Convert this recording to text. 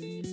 to you.